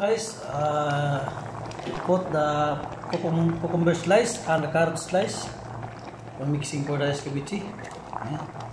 Guys, uh, put the cucum cucumber slice and the carrot slice. We're mixing for the escabeche. Ayan.